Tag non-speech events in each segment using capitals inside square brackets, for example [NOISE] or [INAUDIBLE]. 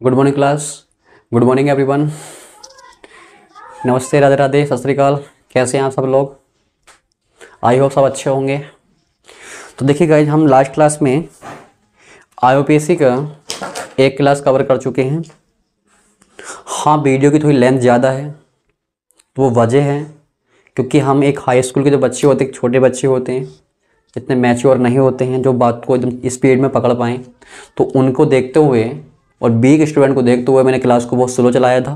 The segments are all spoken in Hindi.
Good morning class good morning everyone नमस्ते राधे राधे सत श्रीकाल कैसे हैं आप सब लोग? आई होप सब अच्छे होंगे। तो देखिए गाइज़ हम लास्ट क्लास में आई का एक क्लास कवर कर चुके हैं। हाँ वीडियो की थोड़ी लेंथ ज़्यादा है तो वो वजह है, क्योंकि हम एक हाई स्कूल के जो बच्चे होते हैं छोटे बच्चे होते हैं, इतने मैच्योर नहीं होते हैं, जो बात को एकदम स्पीड में पकड़ पाएँ तो उनको देखते हुए और बी के स्टूडेंट को देखते हुए मैंने क्लास को बहुत स्लो चलाया था।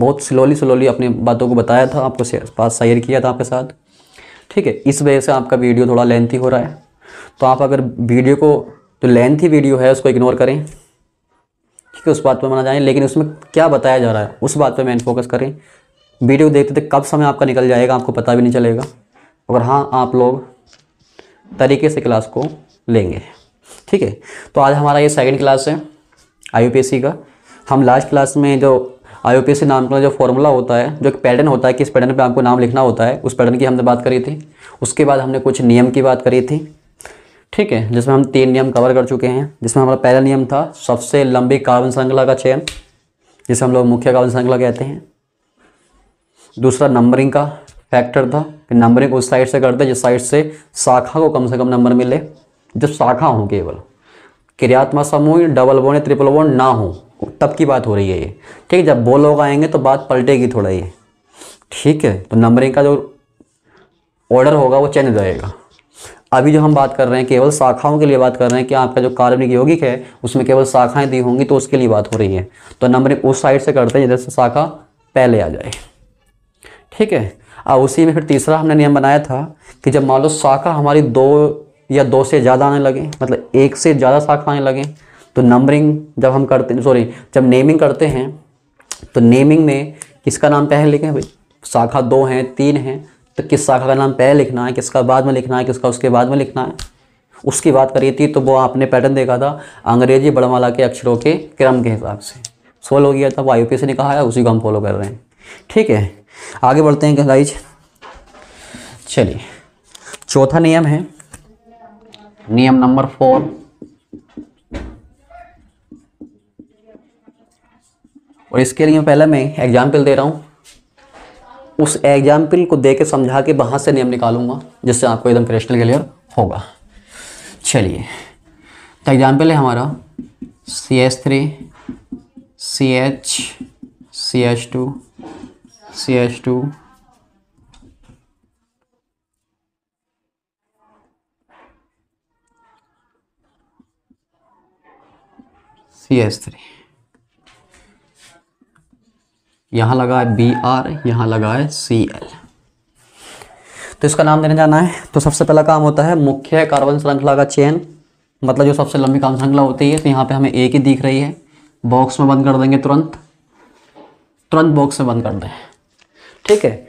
बहुत स्लोली स्लोली अपनी बातों को बताया था। आपको पास शेयर किया था आपके साथ। ठीक है, इस वजह से आपका वीडियो थोड़ा लेंथी हो रहा है। तो आप अगर वीडियो को जो लेंथी वीडियो है, उसको इग्नोर करें। ठीक है, उस बात पर मना जाए, लेकिन उसमें क्या बताया जा रहा है, उस बात पर मेन फोकस करें। वीडियो देखते थे कब समय आपका निकल जाएगा, आपको पता भी नहीं चलेगा। अगर हाँ आप लोग तरीके से क्लास को लेंगे। ठीक है तो आज हमारा ये सेकंड क्लास है। आई का। हम लास्ट क्लास में जो आई नाम का जो फॉर्मूला होता है, जो एक पैटर्न होता है कि इस पैटर्न पे आपको नाम लिखना होता है, उस पैटर्न की हमने बात करी थी। उसके बाद हमने कुछ नियम की बात करी थी। ठीक है, जिसमें हम तीन नियम कवर कर चुके हैं। जिसमें हमारा पहला नियम था, सबसे लंबी कार्बन श्रृंखला का चयन, जिसे हम लोग मुख्य कार्बन श्रृंखला कहते हैं। दूसरा नंबरिंग का फैक्टर था, कि नंबरिंग उस साइड से करते जिस साइड से शाखा को कम से कम नंबर मिले जब शाखा हो केवल। क्रियात्मक समूह डबल बोन ट्रिपल बोन ना हो, तब की बात हो रही है ये। ठीक है, जब वो लोग आएँगे तो बात पलटेगी थोड़ा ये। ठीक है तो नंबरिंग का जो ऑर्डर होगा वो चेंज रहेगा अभी जो हम बात कर रहे हैं, केवल शाखाओं के लिए बात कर रहे हैं कि आपका जो कार्बनिक यौगिक है, उसमें केवल शाखाएँ दी होंगी तो उसके लिए बात हो रही है। तो नंबरिंग उस साइड से करते हैं जिधर से शाखा पहले आ जाए। ठीक है और उसी में फिर तीसरा हमने नियम बनाया था कि जब मान लो शाखा हमारी दो या दो से ज़्यादा आने लगे मतलब एक से ज़्यादा शाखा आने लगे तो नंबरिंग जब हम करते सॉरी जब नेमिंग करते हैं तो नेमिंग में किसका नाम पहले लिखें? भाई, शाखा दो हैं, तीन हैं तो किस शाखा का नाम पहले लिखना है, किसका बाद में लिखना है, किसका उसके बाद में लिखना है? उसकी बात करी थी तो वो आपने पैटर्न देखा था, अंग्रेज़ी बड़माला के अक्षरों के क्रम के हिसाब से। सोल हो गया था, वो आई ने कहा है उसी को हम फॉलो कर रहे हैं। ठीक है, आगे बढ़ते हैं गाइज़ चलिए, चौथा नियम है नियम नंबर फोर। और इसके लिए पहले मैं एग्ज़ाम्पल दे रहा हूँ। उस एग्ज़ाम्पल को दे के समझा के वहाँ से नियम निकालूँगा, जिससे आपको एकदम क्रिस्टल क्लियर होगा। चलिए तो एग्ज़ाम्पल है हमारा C H three C H C H two C H two C H three यहाँ लगा है बी आर यहाँ लगा है सी एल तो इसका नाम देने जाना है। तो सबसे पहला काम होता है, मुख्य कार्बन श्रृंखला का चयन। मतलब जो सबसे लंबी कार्बन श्रृंखला होती है तो यहाँ पे हमें एक ही दिख रही है। बॉक्स में बंद कर देंगे तुरंत। तुरंत बॉक्स में बंद कर दें। ठीक है?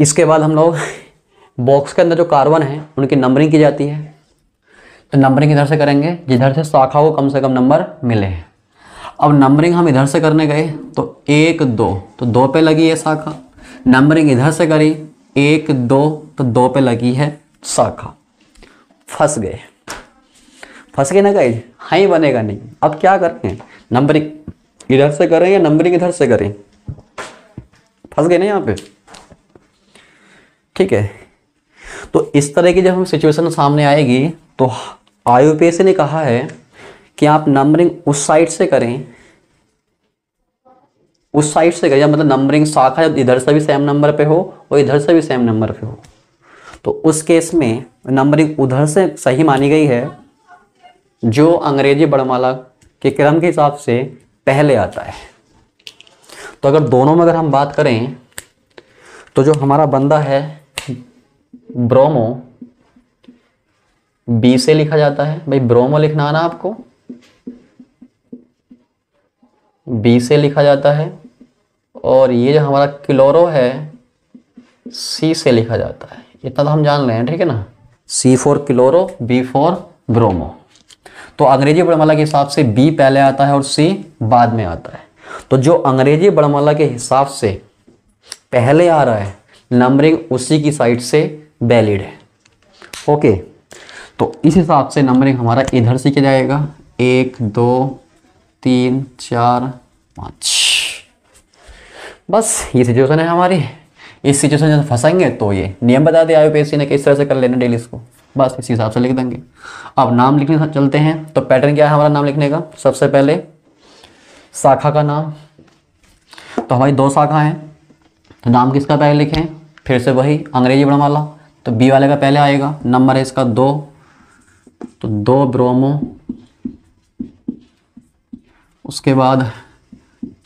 इसके बाद हम लोग बॉक्स के अंदर जो कार्बन है, उनकी नंबरिंग की जाती है। तो नंबरिंग इधर से करेंगे। जिधर से शाखा को कम से कम नंबर मिले। अब नंबरिंग हम इधर से करने गए तो एक, दो तो दो पे लगी है शाखा। नंबरिंग इधर से करी, एक, दो तो दो पे लगी है शाखा। फंस गए। फंस गए ना गए हाँ ही बनेगा नहीं। अब क्या करते हैं नंबरिंग इधर से करें या नंबरिंग इधर से करें? फंस गए ना यहाँ पे। ठीक है। तो इस तरह की जब हम सिचुएशन सामने आएगी तो आयुपेसी ने कहा है कि आप नंबरिंग उस साइड से करें, उस साइड से करें मतलब नंबरिंग शाखा जब इधर से भी सेम नंबर पे हो और इधर से भी सेम नंबर पे हो। तो उस केस में नंबरिंग उधर से सही मानी गई है, जो अंग्रेज़ी बड़माला के क्रम के हिसाब से पहले आता है। तो अगर दोनों में अगर हम बात करें तो जो हमारा बंदा है ब्रोमो बी से लिखा जाता है। भाई, ब्रोमो लिखना आना आपको? बी से लिखा जाता है। और ये जो हमारा क्लोरो है, सी से लिखा जाता है। इतना तो हम जान रहे हैं, ठीक है ना? C for chloro, B for bromo. तो अंग्रेज़ी वर्णमाला के हिसाब से बी पहले आता है और सी बाद में आता है। तो जो अंग्रेज़ी वर्णमाला के हिसाब से पहले आ रहा है, नंबरिंग उसी की साइड से वैलिड है। ओके? तो इस हिसाब से नंबरिंग हमारा इधर से किया जाएगा एक, दो, तीन, चार, पाँच। बस ये सिचुएशन है हमारी। इस सिचुएशन में फंसेंगे तो ये नियम बता दिया आईयूपीएससी ने किस तरह से कर लेना डेली इसको। बस इसी हिसाब से लिख देंगे। अब नाम लिखने चलते हैं। तो पैटर्न क्या है हमारा नाम लिखने का? सबसे पहले शाखा का नाम। तो हमारी दो शाखा हैं। तो नाम किसका पहले लिखें? फिर से वही अंग्रेज़ी वाला तो बी वाले का पहले आएगा। नंबर है इसका दो। तो दो ब्रोमो, उसके बाद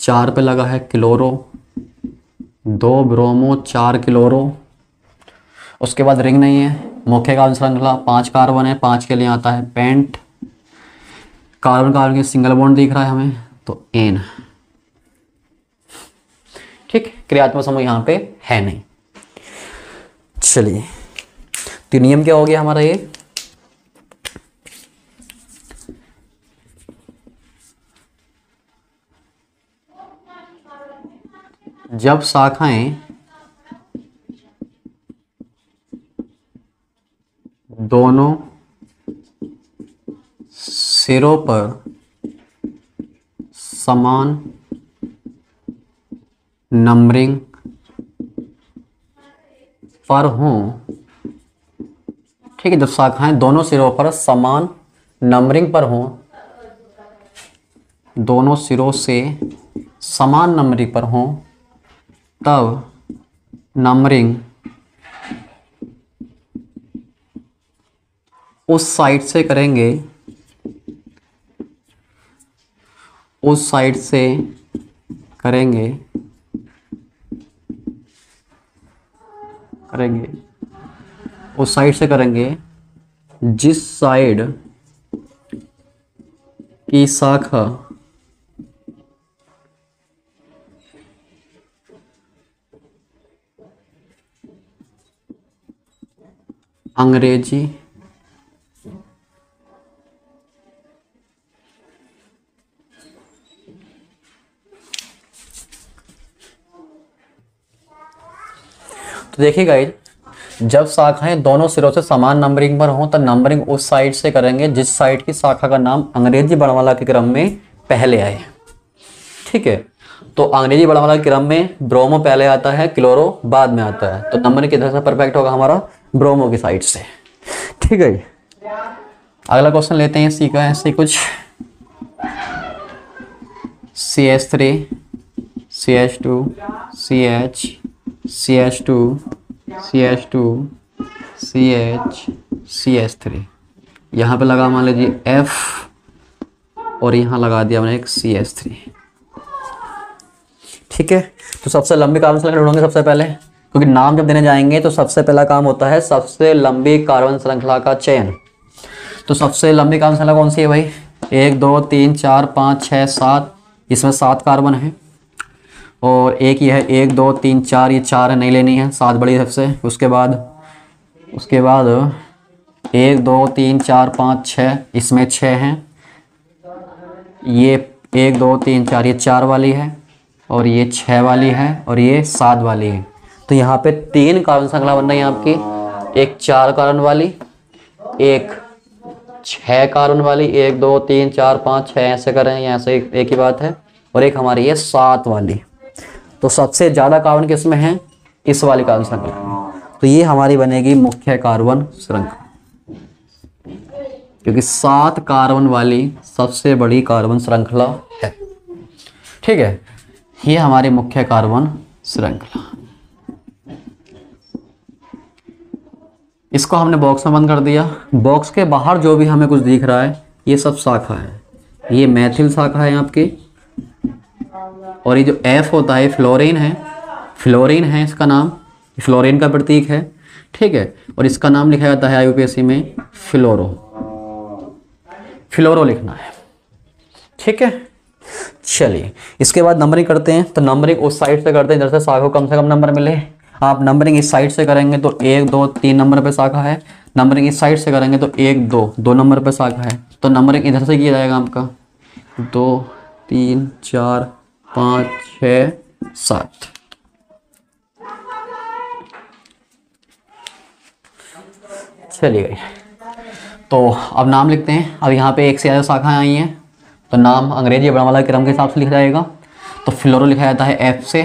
चार पे लगा है क्लोरो, दो ब्रोमो, चार क्लोरो, उसके बाद रिंग नहीं है मुख्य कार्बन श्रृंखला पाँच कार्बन है, पाँच के लिए आता है पेंट, कार्बन कार्बन के सिंगल बॉन्ड दिख रहा है हमें तो एन। ठीक, क्रियात्मक समूह यहाँ पे है नहीं। चलिए तो नियम क्या हो गया हमारा ये? जब शाखाएँ दोनों सिरों पर समान नंबरिंग पर हों, ठीक है, जब शाखाएँ दोनों सिरों पर समान नंबरिंग पर हों, दोनों सिरों से समान नंबरिंग पर हों तब नंबरिंग उस साइड से करेंगे। उस साइड से करेंगे। करेंगे। उस साइड से करेंगे। जिस साइड की शाखा अंग्रेज़ी। तो देखिए गाइज़ जब शाखाएँ दोनों सिरों से समान नंबरिंग पर हों तो नंबरिंग उस साइड से करेंगे जिस साइड की शाखा का नाम अंग्रेज़ी वर्णमाला के क्रम में पहले आए। ठीक है? तो अंग्रेज़ी वर्णमाला के क्रम में ब्रोमो पहले आता है, क्लोरो बाद में आता है। तो नंबरिंग किधर से परफेक्ट होगा हमारा? ब्रोमो की साइड से। ठीक है अगला क्वेश्चन लेते हैं सी का ऐसे कुछ। C H three C H two C H C H two C H two C H C H three यहाँ पे लगा मान लीजिए एफ़ और यहाँ लगा दिया मैंने एक सी एच थ्री ठीक है? तो सबसे लंबी कार्बन श्रृंखला ढूंढेंगे सबसे पहले। क्योंकि नाम जब देने जाएँगे तो सबसे पहला काम होता है सबसे लंबी कार्बन श्रृंखला का चयन। तो सबसे लंबी कार्बन श्रृंखला कौन सी है भाई? एक, दो, तीन, चार, पाँच छः सात। इसमें सात कार्बन है। और एक ये है, एक, दो, तीन, चार। ये चार है, नहीं लेनी है। सात बड़ी सबसे। उसके बाद उसके बाद एक, दो, तीन, चार, पाँच छः इसमें छः हैं। ये एक, दो, तीन, चार। ये चार वाली है और ये छः वाली है और ये सात वाली है। तो यहाँ पे तीन कार्बन श्रृंखला बन रही है आपकी एक चार कार्बन वाली, एक छः कार्बन वाली, एक दो तीन चार पाँच छः ऐसे करें, यहाँ एक ही बात है। और एक हमारी है सात वाली। तो सबसे ज़्यादा कार्बन किसमें है? इस वाली कार्बन श्रृंखला तो ये हमारी बनेगी मुख्य कार्बन श्रृंखला क्योंकि सात कार्बन वाली सबसे बड़ी कार्बन श्रृंखला है। ठीक है? ये हमारी मुख्य कार्बन श्रृंखला इसको हमने बॉक्स में बंद कर दिया। बॉक्स के बाहर जो भी हमें कुछ दिख रहा है, ये सब शाखा है। ये मैथिल शाखा है आपकी और ये जो एफ़ होता है फ्लोरिन है। फ्लोरिन है इसका नाम। फ्लोरिन का प्रतीक है। ठीक है? और इसका नाम लिखा जाता है आईयूपीएससी में फ्लोरो फ्लोरो लिखना है। ठीक है? चलिए, इसके बाद नंबरिंग करते हैं। तो नंबरिंग उस साइड से करते हैं, जैसे को कम से कम नंबर मिले। आप नंबरिंग इस साइड से करेंगे तो एक, दो, तीन नंबर पे शाखा है। नंबरिंग इस साइड से करेंगे तो एक, दो दो नंबर पे शाखा है। तो नंबरिंग इधर से किया जाएगा आपका। दो, तीन, चार, पाँच, छ, सात। चलिए तो अब नाम लिखते हैं। अब यहाँ पे एक से ज़्यादा शाखाएँ आई हैं। तो नाम अंग्रेज़ी वर्णमाला क्रम के हिसाब से लिखा जाएगा। तो फ्लोरो लिखा जाता है एफ़ से।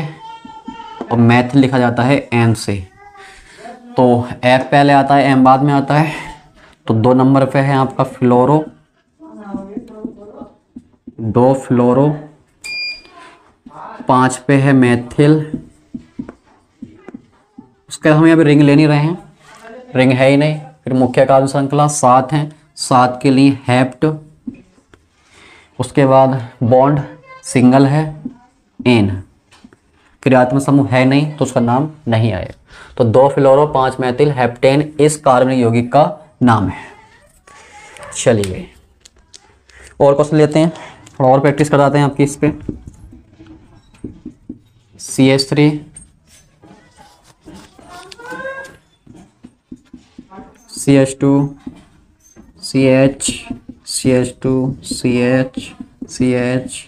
और मैथ लिखा जाता है एम से। तो एफ़ पहले आता है एम बाद में आता है। तो दो नंबर पे है आपका फ्लोरो। दो फ्लोरो। पाँच पे है मैथिल उसके हम यहाँ पे रिंग ले नहीं रहे हैं। रिंग है ही नहीं। फिर मुख्य कार्य श्रृंखला सात हैं। सात के लिए हैप्ट उसके बाद बॉन्ड सिंगल है एन क्रियात्मक समूह है नहीं तो उसका नाम नहीं आएगा तो दो फ्लोरो, पाँच मैथिल, हेप्टेन इस कार्बनिक यौगिक का नाम है। चलिए, और क्वेश्चन लेते हैं, थोड़ा और प्रैक्टिस कराते हैं आपकी इस पर C H three C H two C H C H two C H C H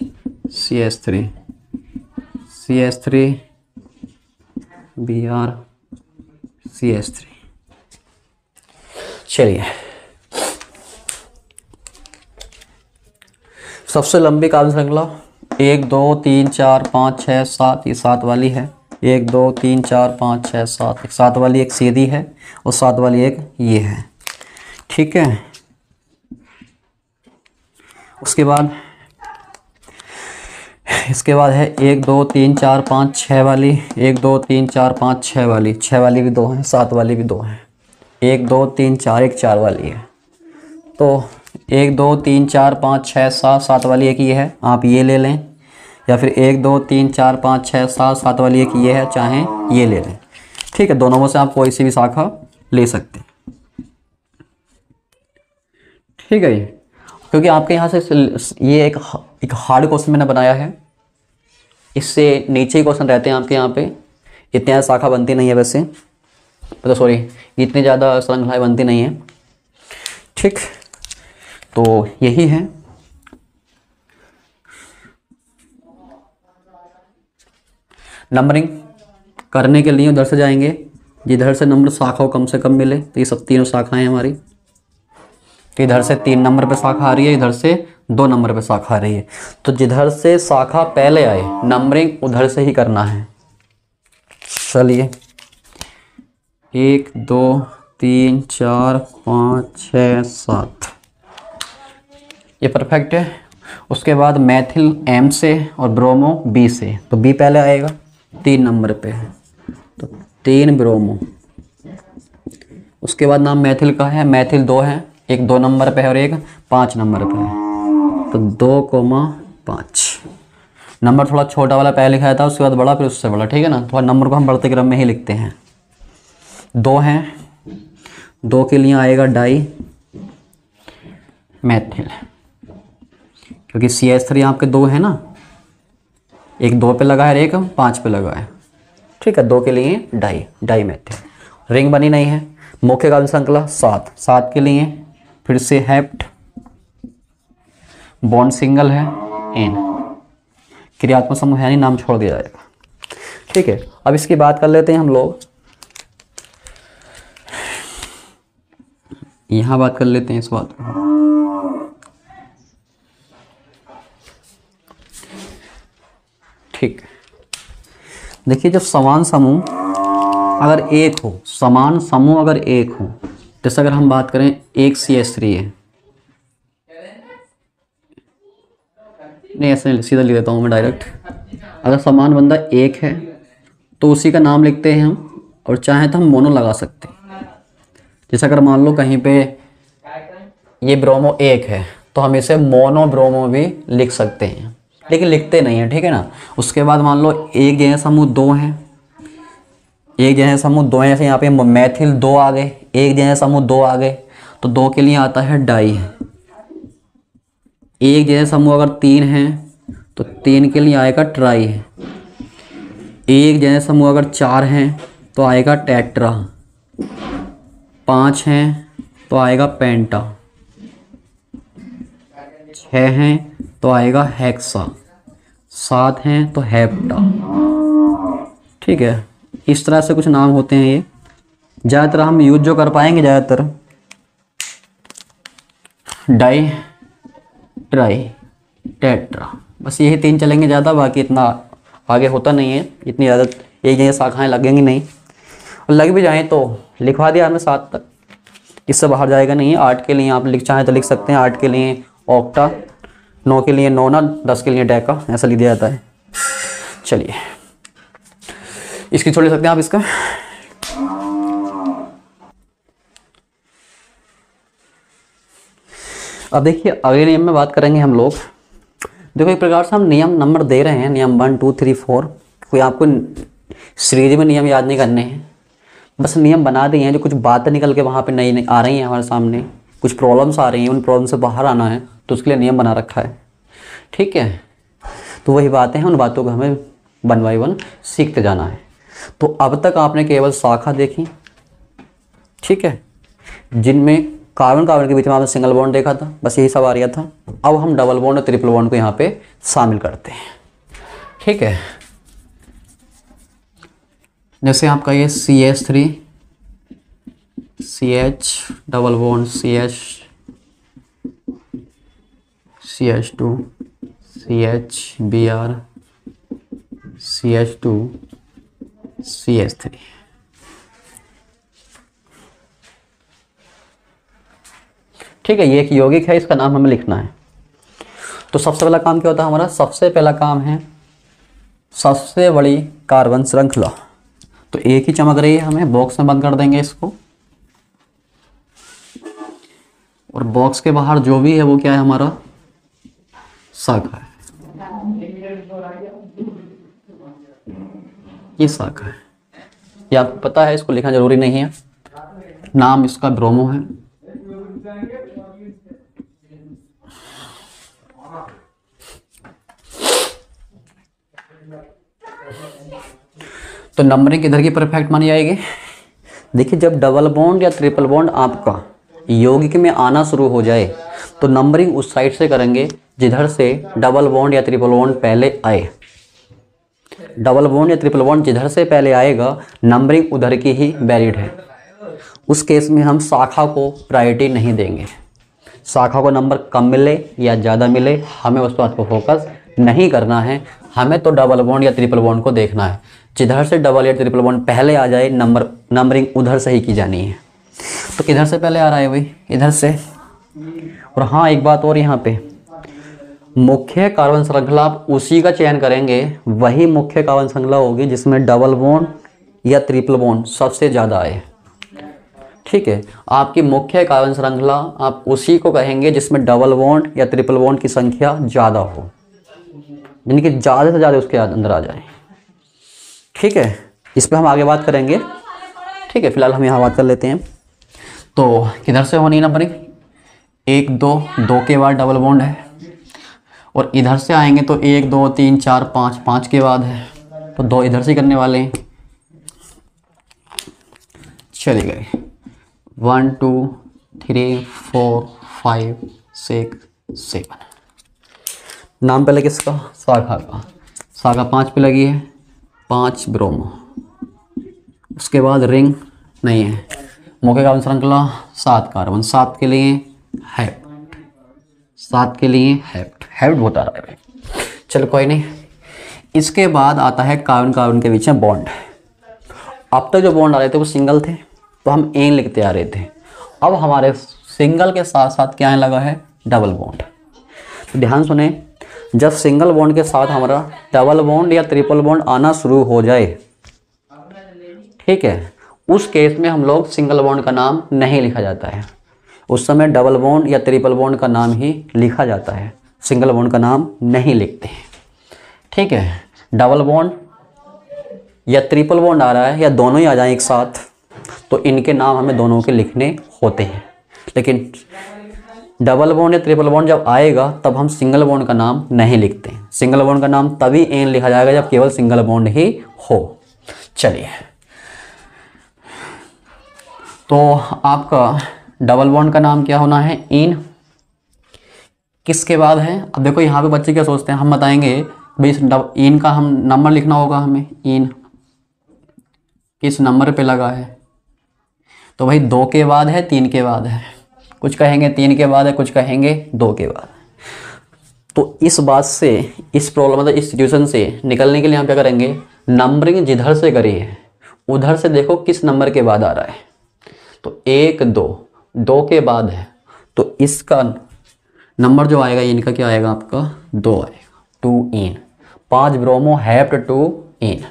C H three C H three B R C S three चलिए। सबसे लंबी कार्बन श्रृंखला एक, दो, तीन, चार, पाँच छः सात, ये सात वाली है। एक, दो, तीन, चार, पाँच छः सात। एक सात वाली एक सीधी है और सात वाली एक ये है। ठीक है? उसके बाद इसके बाद है एक, दो, तीन, चार, पाँच छः वाली। एक, दो, तीन, चार, पाँच छः वाली। छः वाली भी दो हैं, सात वाली भी दो हैं। एक, दो, तीन, चार, एक, चार वाली है। तो एक, दो, तीन, चार, पाँच छः सात सात वाली एक ये है, आप ये ले लें। या फिर एक, दो, तीन, चार, पाँच छः सात सात वाली एक ये है, चाहें ये ले लें। ठीक है, दोनों में से आप कोई सी भी शाखा ले सकते हैं। ठीक है क्योंकि आपके यहाँ से ये एक एक हार्ड क्वेश्चन मैंने बनाया है। इससे नीचे ही क्वेश्चन रहते हैं आपके यहाँ पे। इतनी ज़्यादा शाखा बनती नहीं है वैसे। तो सॉरी इतनी ज़्यादा श्रृंखलाएँ बनती नहीं है। ठीक तो यही है। नंबरिंग करने के लिए उधर से जाएँगे। जिधर से नंबर शाखा कम से कम मिले तो ये सब तीनों शाखाएँ हमारी। इधर से तीन नंबर पे शाखा आ रही है, इधर से दो नंबर पे शाखा आ रही है। तो जिधर से शाखा पहले आए, नंबरिंग उधर से ही करना है। चलिए। एक, दो, तीन, चार, पाँच छ सात। ये परफेक्ट है। उसके बाद मैथिल एम से और ब्रोमो बी से। तो बी पहले आएगा, तीन नंबर पे। तो तीन ब्रोमो उसके बाद नाम मैथिल का है मैथिल दो है, एक दो नंबर पे है और एक पाँच नंबर पे है। तो दो कोमा पाँच। नंबर थोड़ा छोटा वाला पहले लिखाया था, उसके बाद बड़ा, फिर उससे बड़ा, ठीक है ना? थोड़ा नंबर को हम बढ़ते क्रम में ही लिखते हैं। दो हैं। दो के लिए आएगा डाई मैथिल क्योंकि सी एस थ्री आपके दो है ना? एक दो पे लगा है एक पाँच पे लगा है। ठीक है, दो के लिए डाई डाई मैथिल रिंग बनी नहीं है। मुख्य कार्बन श्रृंखला सात। सात के लिए फिर से हैप्ट। बॉन्ड सिंगल है, एन। क्रियात्मक समूह है नहीं नाम छोड़ दिया जाएगा। ठीक है, अब इसकी बात कर लेते हैं हम लोग। यहाँ बात कर लेते हैं इस बात को। ठीक। देखिए, जब समान समूह अगर एक हो, समान समूह अगर एक हो, जैसे अगर हम बात करें एक सी एस थ्री है नहीं ऐसे सीधा लिख देता हूँ मैं डायरेक्ट अगर समान बंदा एक है तो उसी का नाम लिखते हैं हम, और चाहे तो हम मोनो लगा सकते हैं। जैसे अगर मान लो कहीं पे ये ब्रोमो एक है तो हम इसे मोनो ब्रोमो भी लिख सकते हैं। लेकिन लिखते नहीं हैं, ठीक है ना? उसके बाद मान लो एक जैसे समूह दो हैं। एक जैसे समूह दो हैं, जैसे यहाँ पे मैथिल दो आ गए एक जैसे समूह दो आ गए तो दो के लिए आता है डाई। एक जैसे समूह अगर तीन हैं तो तीन के लिए आएगा ट्राई एक जैसे समूह अगर चार हैं तो आएगा टेट्रा। पाँच हैं तो आएगा पेंटा। छः हैं तो आएगा हेक्सा। सात हैं तो हेप्टा। ठीक है, इस तरह से कुछ नाम होते हैं ये। ज़्यादातर हम यूज़ जो कर पाएँगे, ज़्यादातर डाई ट्राई टेट्रा। बस यही तीन चलेंगे ज़्यादा, बाकी इतना आगे होता नहीं है। इतनी ज़्यादा एक जगह शाखाएँ लगेंगी नहीं। और लग भी जाएँ तो लिखवा दिया हमें सात तक। इससे बाहर जाएगा नहीं, आठ के लिए आप लिख चाहें तो लिख सकते हैं। आठ के लिए ऑक्टा, नौ के लिए नोना, दस के लिए डैका, ऐसा लिख दिया जाता है। चलिए, इसकी छोड़ सकते हैं आप इसका? अब देखिए, अगले नियम में बात करेंगे हम लोग। देखो, एक प्रकार से हम नियम नंबर दे रहे हैं, नियम वन, टू, थ्री, फोर। कोई आपको सीरीज़ में नियम याद नहीं करने हैं। बस नियम बना दिए हैं, जो कुछ बातें निकल के वहाँ पे नई नई आ रही हैं हमारे सामने। कुछ प्रॉब्लम्स आ रही हैं, उन प्रॉब्लम से बाहर आना है तो उसके लिए नियम बना रखा है। ठीक है? तो वही बातें हैं, उन बातों को हमें वन बाई वन सीखते जाना है। तो अब तक आपने केवल शाखा देखी। ठीक है? जिनमें कार्बन कार्बन के बीच में आपने सिंगल बॉन्ड देखा था, बस यही सब आ रहा था। अब हम डबल बॉन्ड और ट्रिपल बॉन्ड को यहाँ पे शामिल करते हैं। ठीक है? जैसे आपका ये C H three C H double bond C H C H two C H B R C H two C H three ठीक है, ये एक यौगिक है, इसका नाम हमें लिखना है। तो सबसे पहला काम क्या होता है हमारा? सबसे पहला काम है, सबसे बड़ी कार्बन श्रृंखला। तो एक ही चमक रही है हमें, बॉक्स में बंद कर देंगे इसको। और बॉक्स के बाहर जो भी है, वो क्या है हमारा? शाखा है। ये शाखा है। ये आपको पता है, इसको लिखना ज़रूरी नहीं है। नाम इसका ब्रोमो है। तो नंबरिंग किधर की परफेक्ट मानी जाएगी। देखिए, जब डबल बॉन्ड या ट्रिपल बॉन्ड आपका यौगिक में आना शुरू हो जाए तो नंबरिंग उस साइड से करेंगे जिधर से डबल बॉन्ड या ट्रिपल बॉन्ड पहले आए। डबल बॉन्ड या ट्रिपल बॉन्ड जिधर से पहले आएगा नंबरिंग उधर की ही वैलिड है। उस केस में हम शाखा को प्रायोरिटी नहीं देंगे। शाखा को नंबर कम मिले या ज़्यादा मिले, हमें उस को फोकस नहीं करना है। हमें तो डबल बॉन्ड या ट्रिपल बॉन्ड को देखना है। जिधर से डबल या ट्रिपल बॉन्ड पहले आ जाए नंबर नंबरिंग उधर से ही की जानी है। तो किधर से पहले आ रहा है भाई? इधर से। और हाँ एक बात और यहाँ पे। मुख्य कार्बन श्रृंखला आप उसी का चयन करेंगे, वही मुख्य कार्बन श्रृंखला होगी जिसमें डबल बॉन्ड या ट्रिपल बॉन्ड सबसे ज़्यादा आए। ठीक है, आपकी मुख्य कार्बन श्रृंखला आप उसी को कहेंगे जिसमें डबल बॉन्ड या ट्रिपल बॉन्ड की संख्या ज़्यादा हो। यानी कि ज़्यादा से ज़्यादा उसके अंदर आ जाए। ठीक है, इस पर हम आगे बात करेंगे। ठीक है, फ़िलहाल हम यहाँ बात कर लेते हैं। तो किधर से होनी नंबरिंग एक, दो दो के बाद डबल बॉन्ड है। और इधर से आएँगे तो एक, दो, तीन, चार, पाँच पाँच के बाद है। तो दो इधर से करने वाले हैं। चले गए। One, two, three, four, five, six, seven. नाम पहले किसका? शाखा का। शाखा पाँच पे लगी है, पाँच ब्रोमो। उसके बाद रिंग नहीं है। मुख्य कार्बन श्रृंखला सात कार्बन सात के लिए हैप्ट। सात के लिए हैप्ट। हैप्ट बता रहा है। चलो कोई नहीं। इसके बाद आता है कार्बन कार्बन के बीच में बॉन्ड। अब तक तो जो बॉन्ड आ रहे थे वो सिंगल थे। तो हम एन लिखते आ रहे थे। अब हमारे सिंगल के साथ साथ क्या लगा है? डबल बॉन्ड तो ध्यान सुने, जब सिंगल बॉन्ड के साथ हमारा डबल बॉन्ड या ट्रिपल बॉन्ड आना शुरू हो जाए, ठीक है, उस केस में हम लोग सिंगल बॉन्ड का नाम नहीं लिखा जाता है। उस समय डबल बॉन्ड या ट्रिपल बॉन्ड का नाम ही लिखा जाता है। सिंगल बॉन्ड का नाम नहीं लिखते हैं। ठीक है डबल बॉन्ड या ट्रिपल बॉन्ड आ रहा है या दोनों ही आ जाए एक साथ तो इनके नाम हमें दोनों के लिखने होते हैं। लेकिन डबल बॉन्ड या ट्रिपल बॉन्ड जब आएगा, तब हम सिंगल बॉन्ड का नाम नहीं लिखते सिंगल बॉन्ड का नाम तभी एन लिखा जाएगा जब केवल सिंगल बॉन्ड ही हो। चलिए। तो आपका डबल बॉन्ड का नाम क्या होना है? इन किसके बाद है? अब देखो, यहाँ पे बच्चे क्या सोचते हैं? हम बताएँगे भाई इन का हम नंबर लिखना होगा हमें। इन किस नंबर पे लगा है? तो भाई दो के बाद है, तीन के बाद है। कुछ कहेंगे तीन के बाद है, कुछ कहेंगे दो के बाद तो इस बात से, इस प्रॉब्लम मतलब इस सिचुएशन से निकलने के लिए हम क्या करेंगे? नंबरिंग जिधर से करी है, उधर से देखो किस नंबर के बाद आ रहा है। तो एक, दो दो के बाद है। तो इसका नंबर जो आएगा, इनका क्या आएगा आपका? दो आएगा टू इन पाँच ब्रोमो हैप्ट टू इन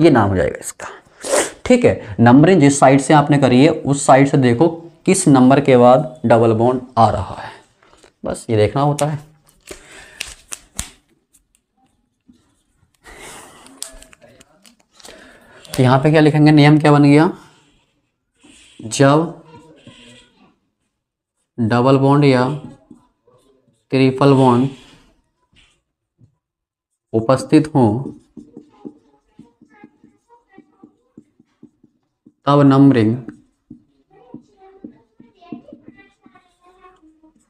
ये नाम हो जाएगा इसका। ठीक है? नंबरिंग जिस साइड से आपने करी है, उस साइड से देखो किस नंबर के बाद डबल बॉन्ड आ रहा है। बस ये देखना होता है। तो यहाँ पे क्या लिखेंगे? नियम क्या बन गया? जब डबल बॉन्ड या ट्रिपल बॉन्ड उपस्थित हो तब नंबरिंग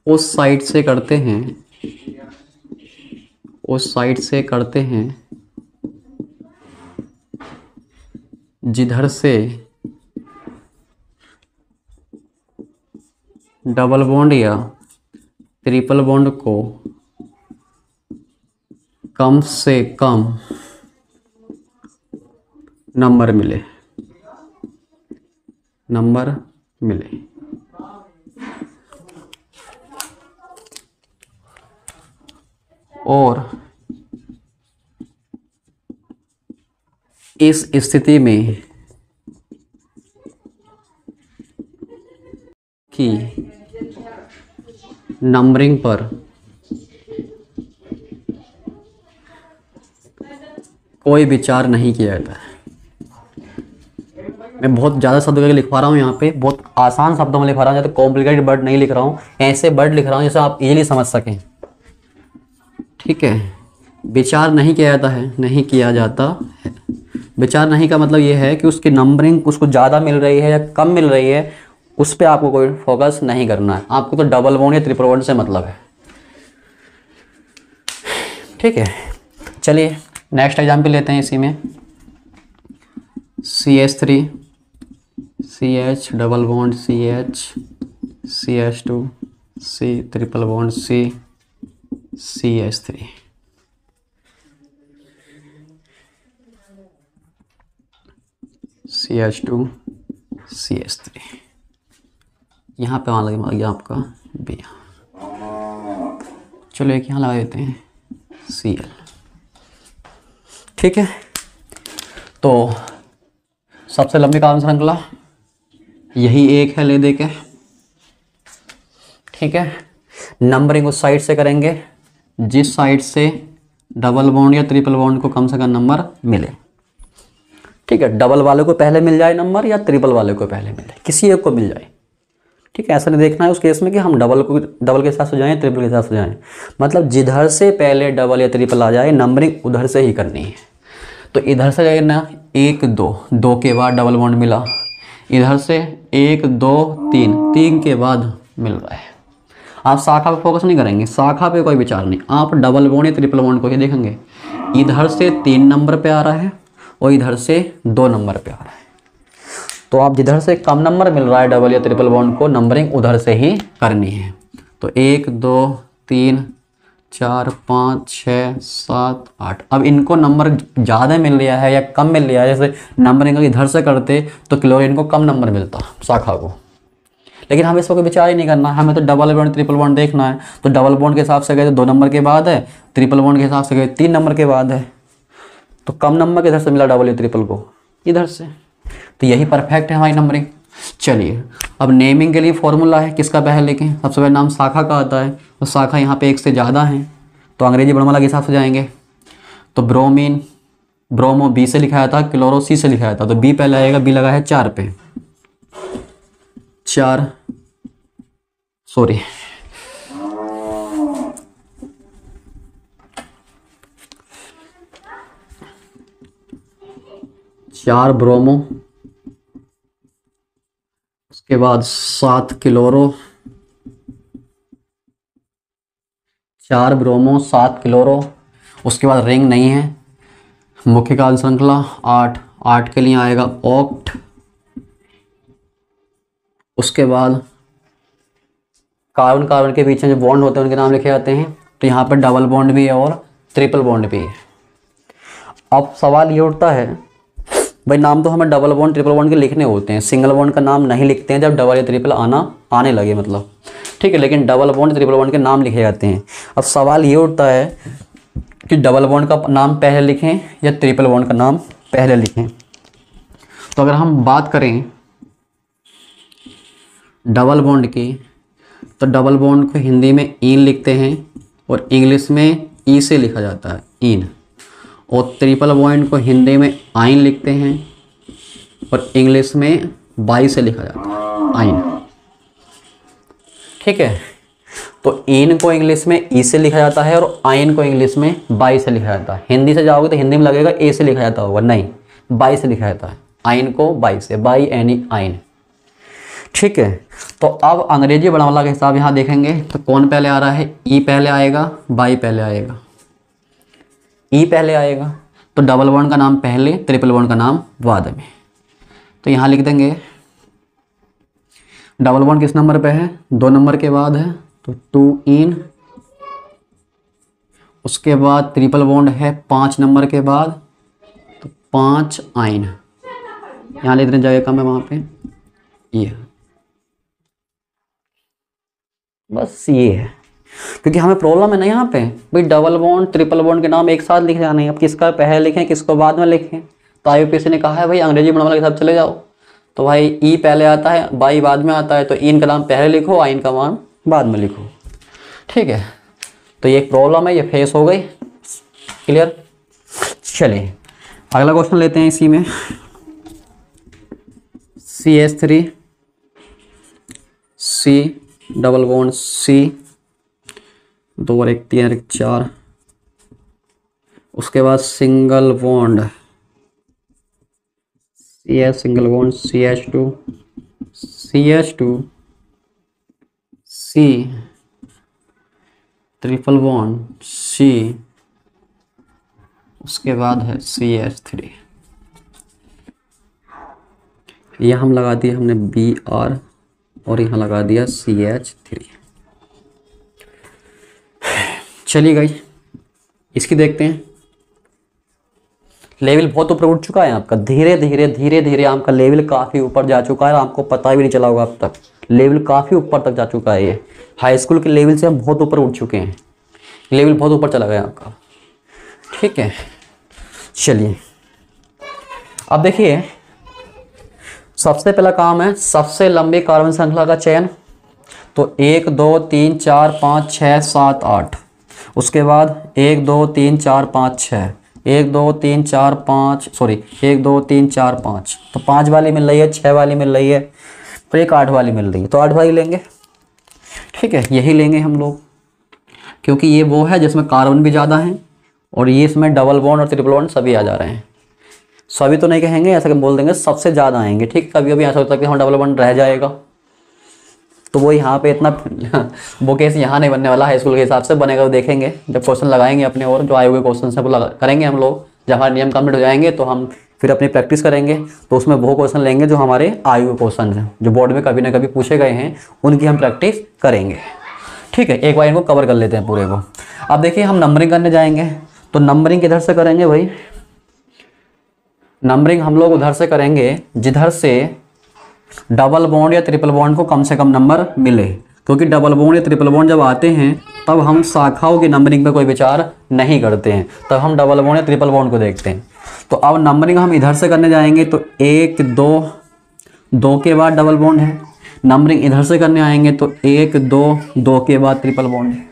उस साइड से करते हैं। उस साइड से करते हैं। जिधर से डबल बॉन्ड या ट्रिपल बॉन्ड को कम से कम नंबर मिले। नंबर मिले। और इस स्थिति में कि नंबरिंग पर कोई विचार नहीं किया जाता है। मैं बहुत ज़्यादा शब्द करके लिखवा रहा हूँ यहाँ पे। बहुत आसान शब्दों में लिखवा रहा हूँ, ज़्यादा कॉम्प्लिकेटेड वर्ड नहीं लिख रहा हूँ। ऐसे वर्ड लिख रहा हूँ जैसे आप इजीली समझ सकें। ठीक है? विचार नहीं किया जाता है, नहीं किया जाता है। विचार नहीं का मतलब ये है कि उसकी नंबरिंग उसको ज़्यादा मिल रही है या कम मिल रही है, उस पर आपको कोई फोकस नहीं करना है। आपको तो डबल बॉन्ड या ट्रिपल बॉन्ड से मतलब है। ठीक है? चलिए नेक्स्ट एग्ज़ाम्पल लेते हैं इसी में। C S three C H double bond C H C H two C triple bond C C H three C H two C H three यहाँ पे वहाँ लगे लग गया आपका बी चलो एक यहाँ लगा देते हैं सी एल ठीक है? तो सबसे लंबी कार्बन श्रृंखला यही एक है ले दे के। ठीक है? नंबरिंग उस साइड से करेंगे। जिस साइड से डबल बॉन्ड या ट्रिपल बॉन्ड को कम से कम नंबर मिले। ठीक है? डबल वाले को पहले मिल जाए नंबर या ट्रिपल वाले को पहले मिल? किसी एक को मिल जाए। ठीक है? ऐसा नहीं देखना है उस केस में कि हम डबल को डबल के साथ से जाएँ ट्रिपल के साथ से जाएँ। मतलब जिधर से पहले डबल या ट्रिपल आ जाए नंबरिंग उधर से ही करनी है। तो इधर से जाए ना, एक, दो। दो के बाद डबल बॉन्ड मिला। इधर से एक, दो, तीन। तीन के बाद मिल रहा है। आप शाखा पे फोकस नहीं करेंगे। शाखा पे कोई विचार नहीं। आप डबल बॉन्ड या ट्रिपल बॉन्ड को ही देखेंगे। इधर से तीन नंबर पे आ रहा है और इधर से दो नंबर पे आ रहा है। तो आप जिधर से कम नंबर मिल रहा है डबल या ट्रिपल बॉन्ड को नंबरिंग उधर से ही करनी है। तो एक, दो, तीन चार, पाँच छः सात, आठ। अब इनको नंबर ज़्यादा मिल रहा है या कम मिल रहा है, जैसे नंबरिंग अगर इधर से करते तो क्लोरीन को कम नंबर मिलता, शाखा को। लेकिन हमें इसको विचार ही नहीं करना, हमें तो डबल बॉन्ड ट्रिपल बॉन्ड देखना है। तो डबल बॉन्ड के हिसाब से गए तो दो नंबर के बाद है ट्रिपल बॉन्ड के हिसाब से गए तीन नंबर के बाद है। तो कम नंबर इधर से मिला डबल या ट्रिपल को, इधर से। तो यही परफेक्ट है हमारी नंबरिंग चलिए अब नेमिंग के लिए फॉर्मूला है, किसका पहले लिखें? सबसे पहले नाम शाखा का आता है तो शाखा यहाँ पे एक से ज़्यादा है तो अंग्रेज़ी वर्णमाला के हिसाब से जाएँगे। तो ब्रोमीन ब्रोमो बी से लिखाया था क्लोरो सी से लिखाया था तो बी पहले आएगा बी लगा है चार पे। चार सॉरी चार ब्रोमो उसके बाद सात क्लोरो। चार ब्रोमो, सात क्लोरो। उसके बाद रिंग नहीं है। मुख्य काल श्रृंखला, आठ। आठ के लिए आएगा ऑक्ट। उसके बाद कार्बन कार्बन के बीच में जो बॉन्ड होते हैं, उनके नाम लिखे जाते हैं। तो यहाँ पर डबल बॉन्ड भी है और ट्रिपल बॉन्ड भी है। अब सवाल ये उठता है भाई, नाम तो हमें डबल बॉन्ड ट्रिपल बॉन्ड के लिखने होते हैं। सिंगल बॉन्ड का नाम नहीं लिखते हैं, जब डबल या ट्रिपल आना, आने लगे मतलब। ठीक है, लेकिन डबल बॉन्ड ट्रिपल बॉन्ड के नाम लिखे जाते हैं। अब सवाल ये उठता है कि डबल बॉन्ड का नाम पहले लिखें या ट्रिपल बॉन्ड का नाम पहले लिखें? तो अगर हम बात करें डबल बॉन्ड की तो डबल बॉन्ड को हिंदी में इन लिखते हैं और इंग्लिश में ई से लिखा जाता है, ईन। और ट्रिपल बॉन्ड को हिंदी में आइन लिखते हैं और इंग्लिश में बाई से लिखा जाता है, आइन। ठीक है? तो इन को इंग्लिश में ई से लिखा जाता है और आइन को इंग्लिश में बाई से लिखा जाता है। हिंदी से जाओगे तो हिंदी में लगेगा ए से लिखा जाता होगा। नहीं, बाई से लिखा जाता है। आइन को बाई से, बाई एनी आइन। ठीक है? तो अब अंग्रेज़ी बढ़ावला का हिसाब यहाँ देखेंगे। तो कौन पहले आ रहा है? ई पहले आएगा, बाई पहले आएगा। ई पहले आएगा। तो डबल बॉन्ड का नाम पहले ट्रिपल बॉन्ड का नाम बाद में। तो यहाँ लिख देंगे। डबल बॉन्ड किस नंबर पे है? दो नंबर के बाद है तो टू इन उसके बाद ट्रिपल बॉन्ड है पाँच नंबर के बाद तो पाँच आइन। यहाँ लिख दें जगह कम है वहाँ पे। ये। बस ये है। क्योंकि हमें प्रॉब्लम है ना यहाँ पे। भाई डबल बॉन्ड ट्रिपल बॉन्ड के नाम एक साथ लिखे जाने अब किसका पहले लिखें, किसको बाद में लिखें? तो आई ने कहा है, भाई, अंग्रेज़ी बनवाने के साथ चले जाओ। तो भाई ई पहले आता है बाई बाद में आता है तो इन का नाम पहले लिखो आइन का नाम बाद में लिखो। ठीक है? तो ये एक प्रॉब्लम है, ये फेस हो गई। क्लियर चलिए, अगला क्वेश्चन लेते हैं इसी में। C S three C double bond C दो और एक, तीन और एक, चार। उसके बाद single bond C H single bond C H two C H two C triple bond C उसके बाद है सी एच थ्री यह हम लगा दिया हमने बी आर और यहाँ लगा दिया सी एच थ्री चलिए गई इसकी देखते हैं। लेवल बहुत ऊपर उठ चुका है आपका। धीरे धीरे धीरे धीरे आपका लेवल काफ़ी ऊपर जा चुका है आपको पता भी नहीं चला होगा अब तक। लेवल काफ़ी ऊपर तक जा चुका है ये। हाई स्कूल के लेवल से हम बहुत ऊपर उठ चुके हैं। लेवल बहुत ऊपर चला गया आपका। ठीक है। चलिए। अब देखिए, सबसे पहला काम है, सबसे लंबी कार्बन श्रृंखला का चयन। तो एक, दो, तीन, चार, पाँच छः सात, आठ। उसके बाद एक, दो, तीन, चार, पाँच, छः। एक, दो, तीन, चार, पाँच सॉरी एक, दो, तीन, चार, पाँच। तो पाँच वाली मिल रही है, छः वाली मिल रही है तो एक आठ वाली मिल रही है। तो आठ वाली लेंगे। ठीक है, यही लेंगे हम लोग। क्योंकि ये वो है जिसमें कार्बन भी ज़्यादा हैं और ये इसमें डबल बॉन्ड और ट्रिपल बॉन्ड सभी आ जा रहे हैं। सभी तो नहीं कहेंगे, ऐसा कि बोल देंगे सबसे ज़्यादा आएँगे। ठीक कभी कभी ऐसा होता है कि हम डबल बॉन्ड रह जाएगा। तो वो यहाँ पे इतना [LAUGHS] वो केस यहाँ नहीं बनने वाला हाई स्कूल के हिसाब से बनेगा, वो देखेंगे। जब क्वेश्चन लगाएँगे अपने और, जो आए हुए क्वेश्चन लगा, करेंगे हम लोग। जब हमारे नियम कंप्लीट हो जाएँगे तो हम फिर अपनी प्रैक्टिस करेंगे। तो उसमें वो क्वेश्चन लेंगे, जो हमारे आए हुए क्वेश्चन हैं, जो बोर्ड में कभी ना कभी पूछे गए हैं, उनकी हम प्रैक्टिस करेंगे। ठीक है, एक बार इनको कवर कर लेते हैं पूरे को। अब देखिए, हम नंबरिंग करने जाएँगे। तो नंबरिंग किधर से करेंगे भाई? नंबरिंग हम लोग उधर से करेंगे, जिधर से डबल बॉन्ड या ट्रिपल बॉन्ड को कम से कम नंबर मिले। क्योंकि डबल बॉन्ड या ट्रिपल बॉन्ड जब आते हैं, तब हम शाखाओं की नंबरिंग पे कोई विचार नहीं करते हैं। तब हम डबल बॉन्ड या ट्रिपल बॉन्ड को देखते हैं। तो अब नंबरिंग हम इधर से करने जाएँगे तो एक, दो दो के बाद डबल बॉन्ड है। नंबरिंग इधर से करने आएँगे तो एक, दो दो के बाद ट्रिपल बॉन्ड है।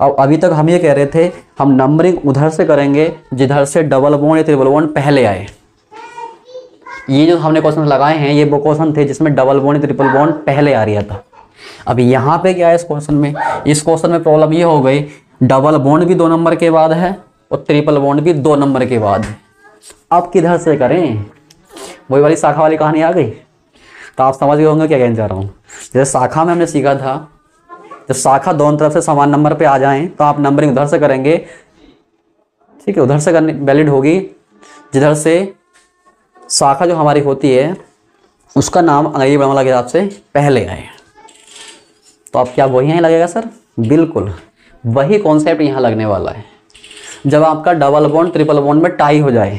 अब अभी तक हम ये कह रहे थे, हम नंबरिंग उधर से करेंगे, जिधर से डबल बॉन्ड या ट्रिपल बॉन्ड पहले आए। ये जो हमने क्वेश्चन लगाए हैं, ये वो क्वेश्चन थे जिसमें डबल बॉन्ड ट्रिपल बॉन्ड पहले आ रहा था। अब यहाँ पे क्या है इस क्वेश्चन में? इस क्वेश्चन में प्रॉब्लम ये हो गई डबल बॉन्ड भी दो नंबर के बाद है और ट्रिपल बॉन्ड भी दो नंबर के बाद है। अब किधर से करें? वही वाली शाखा वाली कहानी आ गई? तो आप समझ गए होंगे क्या कहना चाह रहा हूँ। जैसे शाखा में हमने सीखा था, जब शाखा दोनों तरफ़ से समान नंबर पे आ जाएँ तो आप नंबरिंग उधर से करेंगे। ठीक है, उधर से करने वैलिड होगी। जिधर से शाखा जो हमारी होती है, उसका नाम अंग्रेज़ी वर्णमाला के हिसाब से पहले आए तो अब क्या वही यहीं लगेगा सर? बिल्कुल। वही कॉन्सेप्ट यहाँ लगने वाला है। जब आपका डबल बॉन्ड ट्रिपल बॉन्ड में टाई हो जाए,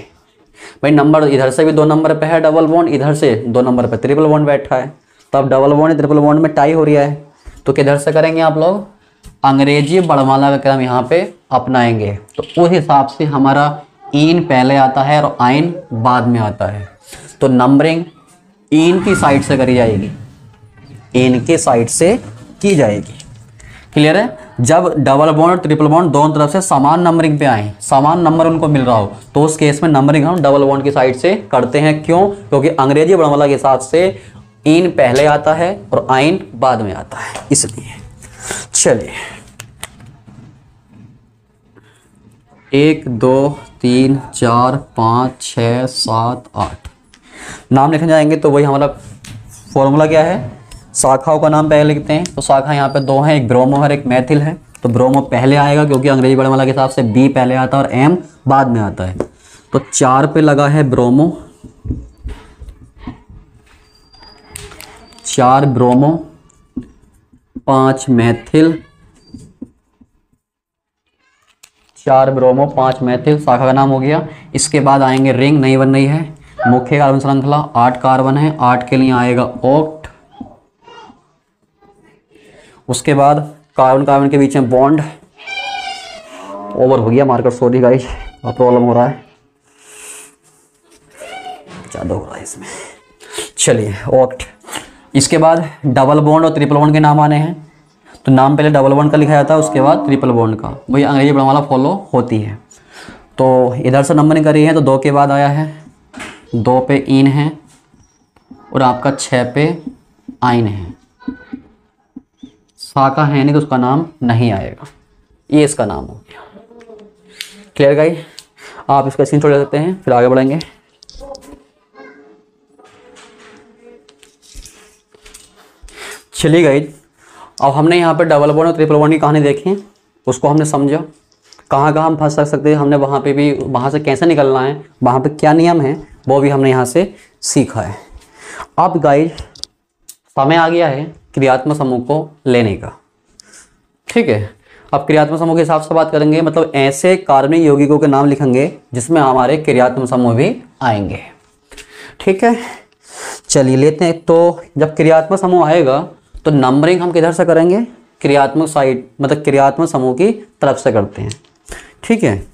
भाई नंबर इधर से भी दो नंबर पे है डबल बॉन्ड इधर से दो नंबर पे ट्रिपल बॉन्ड बैठा है। तो अब डबल बॉन्ड ट्रिपल बॉन्ड में टाई हो रहा है। तो किधर से करेंगे आप लोग? अंग्रेज़ी बड़माला का क्रम यहाँ पे अपनाएँगे। तो उस हिसाब से हमारा इन पहले आता है और आइन बाद में आता है। तो नंबरिंग इन की साइड से करी जाएगी। इन के साइड से की जाएगी। क्लियर है? जब डबल बॉन्ड और ट्रिपल बॉन्ड दोनों तरफ़ से समान नंबरिंग पे आए, समान नंबर उनको मिल रहा हो तो उस केस में नंबरिंग हम डबल बॉन्ड की साइड से करते हैं। क्यों? क्योंकि अंग्रेज़ी बड़माला के हिसाब से इन पहले आता है और आइन बाद में आता है। इसलिए चलिए। एक, दो तीन, चार, पाँच, छ, सात, आठ। नाम लिखने जाएँगे तो वही हमारा फॉर्मूला क्या है? शाखाओं का नाम पहले लिखते हैं। तो शाखा यहाँ पे दो हैं, एक ब्रोमो है एक मैथिल है। तो ब्रोमो पहले आएगा क्योंकि अंग्रेज़ी बड़े के हिसाब से बी पहले आता है और एम बाद में आता है। तो चार पे लगा है ब्रोमो। चार ब्रोमो, पाँच मैथिल चार ब्रोमो, पाँच मैथिल, शाखा का नाम हो गया। इसके बाद आएँगे रिंग नहीं बन रही है। मुख्य कार्बन श्रृंखला, आठ कार्बन है, आठ के लिए आएगा ओक्ट। उसके बाद कार्बन कार्बन के बीच में बॉन्ड। ओवर हो गया मार्कर सॉरी गाइस प्रॉब्लम हो रहा है। ज़्यादा हो रहा है इसमें? चलिए, ओक्ट। इसके बाद डबल बॉन्ड और ट्रिपल बॉन्ड के नाम आने हैं। तो नाम पहले डबल बॉन्ड का लिखा जाता है, उसके बाद ट्रिपल बॉन्ड का। वही अंग्रेज़ी वाला फॉलो होती है। तो इधर से नंबरिंग करी है तो दो के बाद आया है। दो पे इन है, और आपका छः पे आइन है। शाखा है नहीं तो उसका नाम नहीं आएगा। ये इसका नाम हो गया। क्लियर गाई आप इसका स्क्रीन छोड़ सकते हैं, फिर आगे बढ़ेंगे। चलिए गई अब हमने यहाँ पर डबल बॉन्ड और ट्रिपल बॉन्ड की कहानी देखी उसको हमने समझा। कहाँ कहाँ हम फंस सक सकते हैं? हमने वहाँ पे भी, वहाँ से कैसे निकलना है? वहाँ पे क्या नियम है? वो भी हमने यहाँ से सीखा है। अब गाइड समय आ गया है क्रियात्मक समूह को लेने का। ठीक है? अब क्रियात्मक समूह के हिसाब से बात करेंगे। मतलब ऐसे कार्मिक यौगिकों के नाम लिखेंगे, जिसमें हमारे क्रियात्मक समूह भी आएँगे। ठीक है? चलिए लेते हैं। तो जब क्रियात्मक समूह आएगा तो नंबरिंग हम किधर से करेंगे? क्रियात्मक साइड मतलब क्रियात्मक समूह की तरफ़ से करते हैं। ठीक है?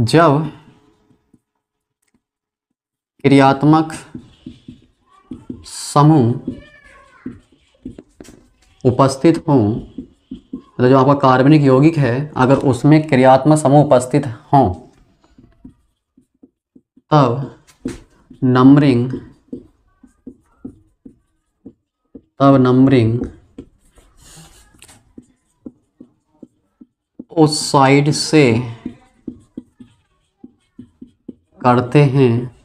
जब क्रियात्मक समूह उपस्थित हों मतलब जो आपका कार्बनिक यौगिक है, अगर उसमें क्रियात्मक समूह उपस्थित हों, तब नंबरिंग तब नंबरिंग उस साइड से करते हैं।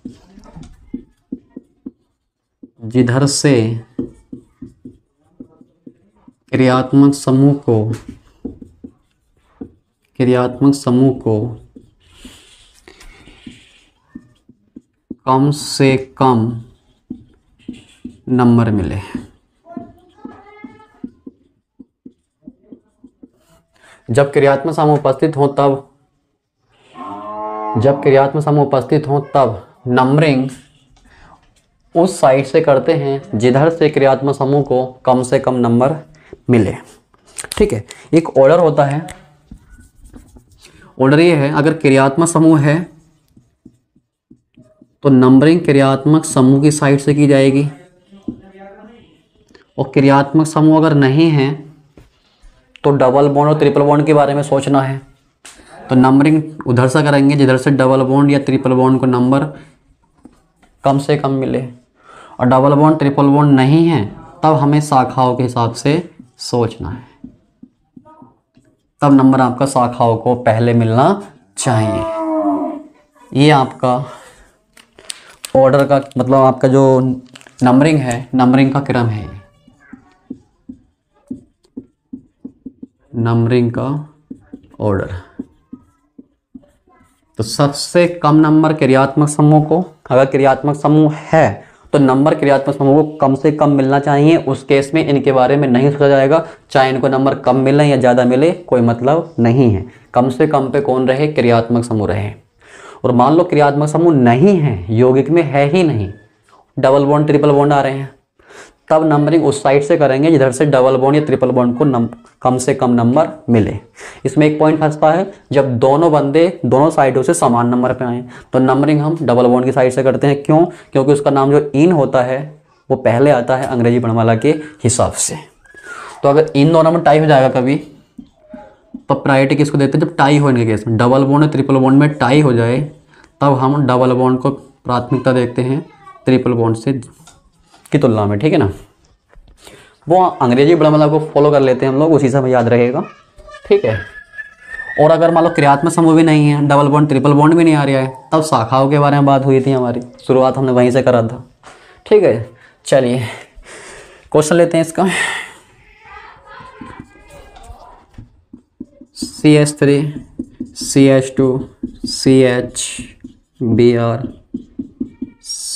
जिधर से क्रियात्मक समूह को, क्रियात्मक समूह को कम से कम नंबर मिले जब क्रियात्मक समूह उपस्थित हो तब। जब क्रियात्मक समूह उपस्थित हो तब। नंबरिंग उस साइड से करते हैं जिधर से क्रियात्मक समूह को कम से कम नंबर मिले। ठीक है, एक ऑर्डर होता है। ऑर्डर ये है, अगर क्रियात्मक समूह है तो नंबरिंग क्रियात्मक समूह की साइड से की जाएगी। और क्रियात्मक समूह अगर नहीं है तो डबल बॉन्ड और ट्रिपल बॉन्ड के बारे में सोचना है। तो नंबरिंग उधर से करेंगे, जिधर से डबल बॉन्ड या ट्रिपल बॉन्ड को नंबर कम से कम मिले। और डबल बॉन्ड ट्रिपल बॉन्ड नहीं है, तब हमें शाखाओं के हिसाब से सोचना है। तब नंबर आपका शाखाओं को पहले मिलना चाहिए। ये आपका ऑर्डर का मतलब आपका जो नंबरिंग है नंबरिंग का क्रम है। नंबरिंग का ऑर्डर तो सबसे कम नंबर क्रियात्मक समूह को, अगर क्रियात्मक समूह है तो नंबर क्रियात्मक समूह को कम से कम मिलना चाहिए। उस केस में इनके बारे में नहीं सोचा जाएगा। चाहे इनको नंबर कम मिले या ज़्यादा मिले, कोई मतलब नहीं है। कम से कम पे कौन रहे? क्रियात्मक समूह रहे। और मान लो क्रियात्मक समूह नहीं है, यौगिक में है ही नहीं। डबल बॉन्ड ट्रिपल बॉन्ड आ रहे हैं। तब नंबरिंग उस साइड से करेंगे जिधर से डबल बॉन्ड या ट्रिपल बॉन्ड को नम, कम से कम नंबर मिले। इसमें एक पॉइंट फंसता है जब दोनों बंदे दोनों साइडों से समान नंबर पे आए तो नंबरिंग हम डबल बॉन्ड की साइड से करते हैं। क्यों? क्योंकि उसका नाम जो इन होता है वो पहले आता है अंग्रेज़ी वर्णमाला के हिसाब से। तो अगर इन दोनों में टाई हो जाएगा कभी तो प्रायोरिटी किसको देते हैं? जब टाई हो इनके केस में डबल बॉन्ड या ट्रिपल बॉन्ड में टाई हो जाए तब हम डबल बॉन्ड को प्राथमिकता देखते हैं ट्रिपल बॉन्ड से की तुलना में, ठीक है ना? वो अंग्रेज़ी बड़ा को फॉलो कर लेते हैं हम लोग, उसी से हमें याद रहेगा, ठीक है? और अगर मान लो क्रियात्मक समूह भी नहीं है डबल बॉन्ड ट्रिपल बॉन्ड भी नहीं आ रहा है, तब शाखाओं के बारे में बात हुई थी हमारी, शुरुआत हमने वहीं से करा था, ठीक है? चलिए क्वेश्चन लेते हैं इसका। C H three C H two C H B R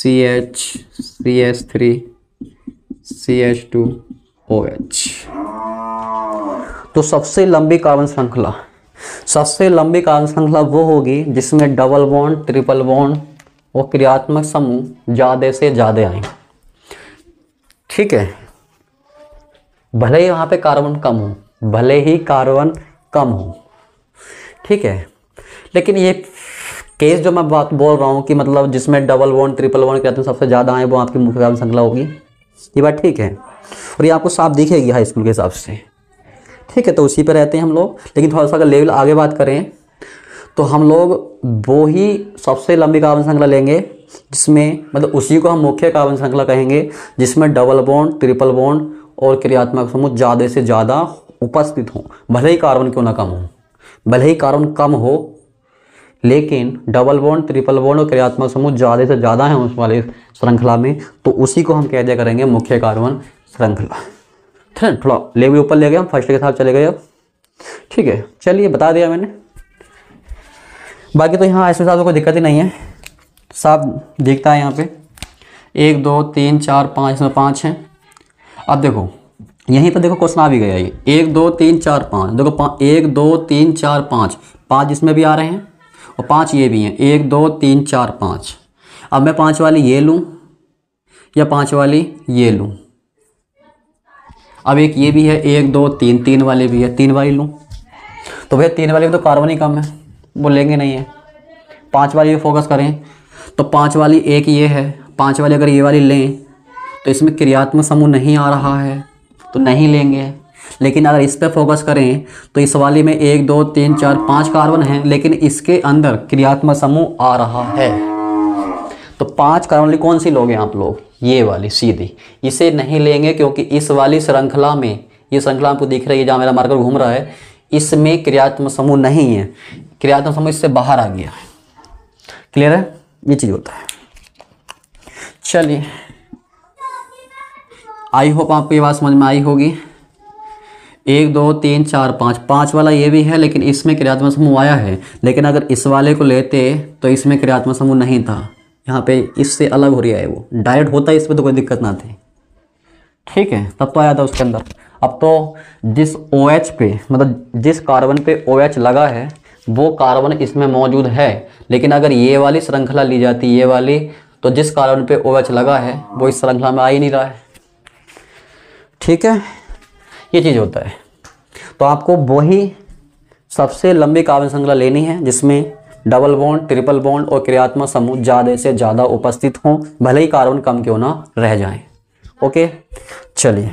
C H C H three C H two O H तो सबसे लंबी कार्बन श्रृंखला, सबसे लंबी कार्बन श्रृंखला वो होगी जिसमें डबल बॉन्ड ट्रिपल बॉन्ड और क्रियात्मक समूह ज़्यादा से ज़्यादा आए ठीक है? भले ही वहाँ पे कार्बन कम हो, भले ही कार्बन कम हो। ठीक है? लेकिन ये केस जो मैं बात बोल रहा हूँ कि मतलब जिसमें डबल बॉन्ड ट्रिपल बॉन्ड कहते हैं, सबसे ज़्यादा आए वो आपकी मुख्य श्रृंखला होगी। ये बात ठीक है। और ये आपको साफ़ दिखेगी हाई स्कूल के हिसाब से। ठीक है तो उसी पर रहते हैं हम लोग। लेकिन थोड़ा सा अगर लेवल आगे बात करें तो हम लोग वो ही सबसे लंबी कार्बन श्रृंखला लेंगे, जिसमें मतलब उसी को हम मुख्य कार्बन श्रृंखला कहेंगे, जिसमें डबल बॉन्ड ट्रिपल बॉन्ड और क्रियात्मक समूह ज़्यादा से ज़्यादा उपस्थित हों। भले ही कार्बन क्यों ना कम हो। भले ही कार्बन कम हो लेकिन डबल बॉन्ड ट्रिपल बॉन्ड और क्रियात्मक समूह ज़्यादा से ज़्यादा है उस वाले श्रृंखला में तो उसी को हम कह दिया करेंगे मुख्य कार्बन श्रृंखला। ठीक है थोड़ा लेवल ऊपर ले गए हम फ़र्स्ट के साथ चले गए अब। ठीक है, चलिए बता दिया मैंने। बाकी तो यहाँ ऐसे साथ कोई दिक्कत ही नहीं है। साफ़ दिखता है यहाँ पे। एक, दो, तीन, चार, पाँच, इसमें पाँच हैं। अब देखो, यहीं पर देखो क्वेश्चन आ भी गया ये। एक, दो, तीन, चार, पाँच। देखो एक, दो, तीन, चार, पाँच। पाँच इसमें भी आ रहे हैं। और पाँच ये भी हैं। एक, दो, तीन, चार, पाँच। अब मैं पाँच वाली ये लूँ या पाँच वाली ये लूँ? अब एक ये भी है, एक, दो, तीन तीन वाले भी है। तीन वाली लूँ? तो भैया, तीन वाले में तो कार्बन ही कम है, वो लेंगे नहीं है। पाँच वाली फोकस करें तो पाँच वाली एक ये है, पाँच वाली अगर ये वाली लें तो इसमें क्रियात्मक समूह नहीं आ रहा है तो नहीं लेंगे। लेकिन अगर इस पर फोकस करें तो इस वाली में एक, दो, तीन, चार, पाँच कार्बन हैं, लेकिन इसके अंदर क्रियात्मक समूह आ रहा है। तो पाँच कार्बन कौन सी लोगे आप लोग? ये वाली, सीधी। इसे नहीं लेंगे क्योंकि इस वाली श्रृंखला में, ये श्रृंखला आपको दिख रही है, जहाँ मेरा मार्कर घूम रहा है, इसमें क्रियात्मक समूह नहीं है। क्रियात्मक समूह इससे बाहर आ गया है। क्लियर है? ये चीज़ होता है। चलिए। आई होप आपको ये बात समझ में आई होगी। एक, दो, तीन, चार, पाँच। पाँच वाला ये भी है, लेकिन इसमें क्रियात्मक समूह आया है। लेकिन अगर इस वाले को लेते तो इसमें क्रियात्मक समूह नहीं था। यहाँ पे इससे अलग हो रहा है वो। डायरेक्ट होता है इसमें तो कोई दिक्कत ना थी ठीक है, तब तो आया था उसके अंदर। अब तो जिस ओ OH पे मतलब जिस कार्बन पे ओ OH लगा है, वो कार्बन इसमें मौजूद है। लेकिन अगर ये वाली श्रृंखला ली जाती, ये वाली तो जिस कार्बन पे ओ OH लगा है, वो इस श्रृंखला में आ ही नहीं रहा है। ठीक है ये चीज़ होता है। तो आपको वही सबसे लंबी कार्बन श्रृंखला लेनी है, जिसमें डबल बॉन्ड ट्रिपल बॉन्ड और क्रियात्मक समूह ज़्यादा से ज़्यादा उपस्थित हों, भले ही कार्बन कम क्यों ना रह जाएँ। ओके? चलिए।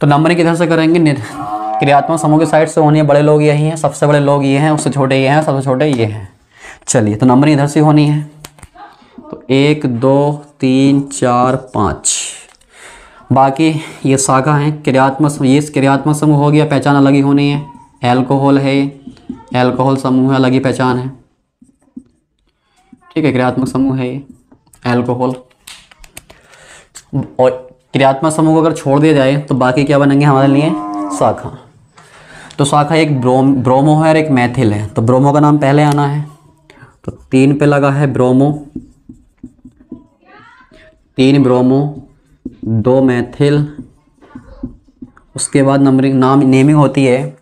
तो नंबरिंग किधर से करेंगे क्रियात्मक समूह की साइड से होनी है बड़े लोग यही हैं, सबसे बड़े लोग ये हैं, उससे छोटे ये हैं, सबसे छोटे ये हैं। चलिए तो नंबरिंग इधर से होनी है। तो एक, दो, तीन, चार, पाँच। बाकी ये शाखा हैं, क्रियात्मक ये क्रियात्मक समूह हो गया, पहचान अलग ही होनी है। एल्कोहल है, एल्कोहल समूह है, अलग ही पहचान है। ठीक है, क्रियात्मक समूह है ये, एल्कोहल। और क्रियात्मक समूह को अगर छोड़ दिया जाए तो बाकी क्या बनेंगे हमारे लिए? शाखा तो शाखा एक ब्रोम, ब्रोमो है और एक मैथिल है। तो ब्रोमो का नाम पहले आना है। तो तीन पे लगा है ब्रोमो। तीन ब्रोमो। दो मैथिल, उसके बाद नंबरिंग, नाम, नेमिंग होती है,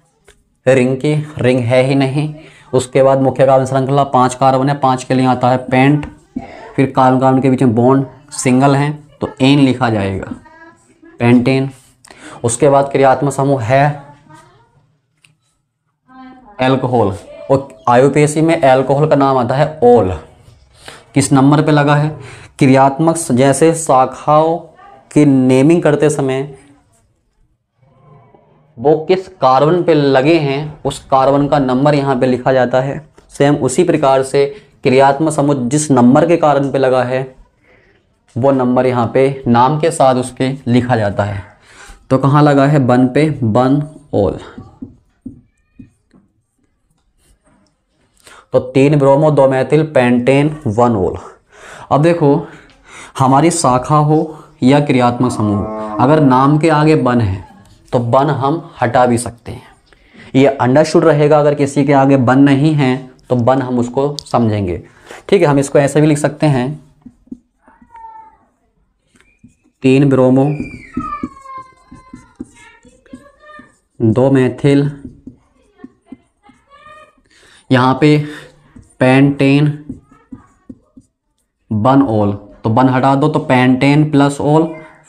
रिंग की, रिंग है ही नहीं। उसके बाद मुख्य कार्बन श्रृंखला, पाँच कार्बन है पाँच के लिए आता है पेंट, फिर कार्बन कार्बन के बीच में बॉन्ड, सिंगल हैं तो एन लिखा जाएगा, पेंटेन। उसके बाद क्रियात्मक समूह है, एल्कोहल। और आयुपीएसी में एल्कोहल का नाम आता है ओल। किस नंबर पे लगा है? क्रियात्मक, जैसे शाखाओं की नेमिंग करते समय वो किस कार्बन पे लगे हैं, उस कार्बन का नंबर यहाँ पे लिखा जाता है। सेम उसी प्रकार से क्रियात्मक समूह जिस नंबर के कार्बन पे लगा है, वो नंबर यहाँ पे नाम के साथ उसके लिखा जाता है। तो कहाँ लगा है? बन पे, बन, ओल। तो तीन ब्रोमो, दो मैथिल, पेंटेन, वन ओल। अब देखो, हमारी शाखा हो या क्रियात्मक समूह, अगर नाम के आगे बन है तो बन हम हटा भी सकते हैं। ये अंडरस्टूड रहेगा, अगर किसी के आगे बन नहीं है तो बन हम उसको समझेंगे। ठीक है, हम इसको ऐसे भी लिख सकते हैं। तीन ब्रोमो दो मैथिल, यहाँ पे पेंटेन, बन ओल। तो बन हटा दो तो पेंटेन प्लस ओल